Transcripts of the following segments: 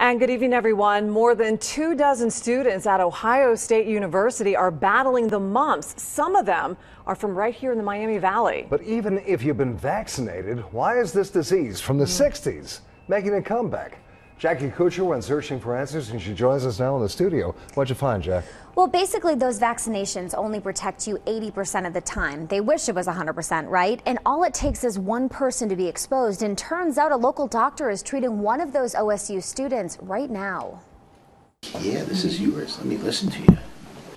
And good evening, everyone. More than two dozen students at Ohio State University are battling the mumps. Some of them are from right here in the Miami Valley. But even if you've been vaccinated, why is this disease from the hmm. 60s making a comeback? Jackie Kutcher went searching for answers and she joins us now in the studio. What'd you find, Jack? Well, basically, those vaccinations only protect you 80% of the time. They wish it was 100%, right? And all it takes is one person to be exposed. And turns out a local doctor is treating one of those OSU students right now. Yeah, this is yours. Let me listen to you.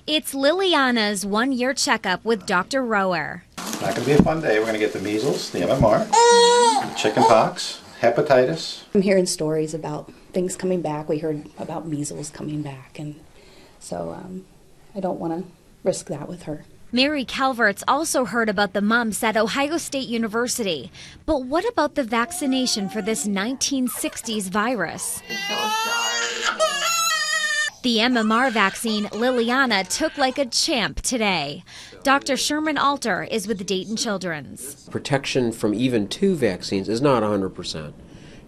It's Lilianna's one year checkup with Dr. Roer. Not going to be a fun day. We're going to get the measles, the MMR, chicken pox, hepatitis. I'm hearing stories about things coming back. We heard about measles coming back, and so um, I don't want to risk that with her. Mary Calvert's also heard about the mumps at Ohio State University. But what about the vaccination for this 1960s virus? The MMR vaccine Lilianna took like a champ today. Dr. Sherman Alter is with Dayton Children's. Protection from even two vaccines is not 100%.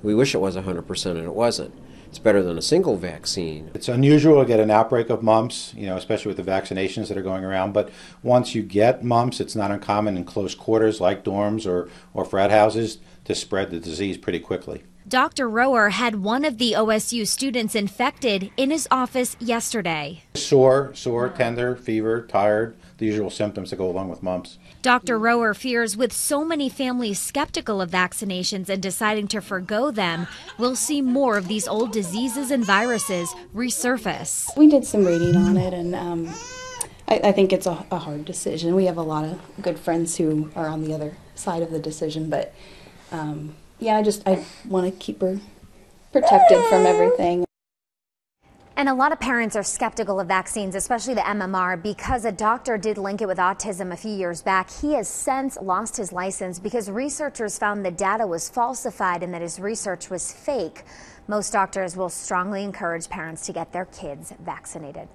We wish it was 100% and it wasn't. It's better than a single vaccine. It's unusual to get an outbreak of mumps, you know, especially with the vaccinations that are going around. But once you get mumps, it's not uncommon in close quarters like dorms or, or frat houses to spread the disease pretty quickly. Dr. Roer had one of the OSU students infected in his office yesterday. Sore, sore, tender, fever, tired, the usual symptoms that go along with mumps. Dr. Roer fears with so many families skeptical of vaccinations and deciding to forego them, we'll see more of these old diseases and viruses resurface. We did some reading on it, and um, I, I, think it's a, a hard decision. We have a lot of good friends who are on the other side of the decision, but. Um, yeah, I just I want to keep her protected from everything. And a lot of parents are skeptical of vaccines, especially the MMR, because a doctor did link it with autism a few years back. He has since lost his license because researchers found the data was falsified and that his research was fake. Most doctors will strongly encourage parents to get their kids vaccinated.